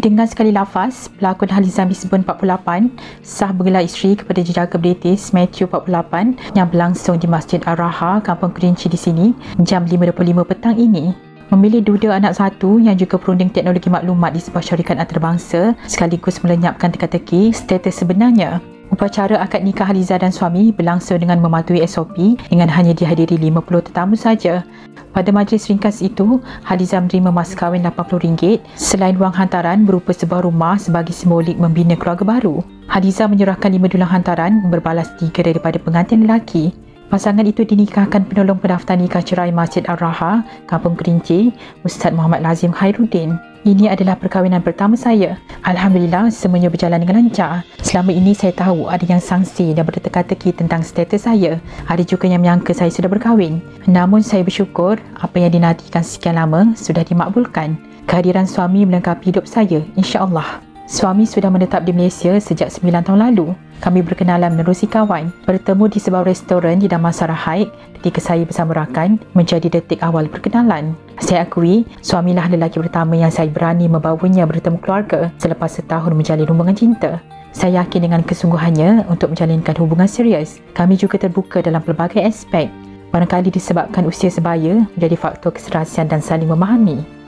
Dengan sekali lafaz, pelakon Haliza Misbun 48 sah bergelar isteri kepada jejaka British Matthew 48 yang berlangsung di Masjid Ar-Raha, Kampung Kerinci di sini jam 5.25 petang ini. Memilih duda anak satu yang juga perunding teknologi maklumat di sebuah syarikat antarabangsa sekaligus melenyapkan teka-teki status sebenarnya. Upacara akad nikah Haliza dan suami berlangsung dengan mematuhi SOP dengan hanya dihadiri 50 tetamu saja. Pada majlis ringkas itu, Hadiza menerima mas kahwin RM80 selain wang hantaran berupa sebuah rumah sebagai simbolik membina keluarga baru. Hadiza menyerahkan lima dulang hantaran berbalas tiga daripada pengantin lelaki. Pasangan itu dinikahkan penolong pendaftar nikah cerai Masjid Ar-Raha, Kampung Kerinci, Ustaz Muhammad Lazim Khairuddin. Ini adalah perkahwinan pertama saya. Alhamdulillah, semuanya berjalan dengan lancar. Selama ini saya tahu ada yang sangsi dan berteka-teki tentang status saya. Ada juga yang menyangka saya sudah berkahwin. Namun saya bersyukur apa yang dinantikan sekian lama sudah dimakbulkan. Kehadiran suami melengkapi hidup saya, insya-Allah. Suami sudah menetap di Malaysia sejak 9 tahun lalu. Kami berkenalan menerusi kawan, bertemu di sebuah restoran di Damansara Haik ketika saya bersama rakan menjadi detik awal perkenalan. Saya akui, suamilah lelaki pertama yang saya berani membawanya bertemu keluarga selepas setahun menjalin hubungan cinta. Saya yakin dengan kesungguhannya untuk menjalinkan hubungan serius. Kami juga terbuka dalam pelbagai aspek. Barangkali disebabkan usia sebaya menjadi faktor keserasian dan saling memahami.